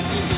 Texas.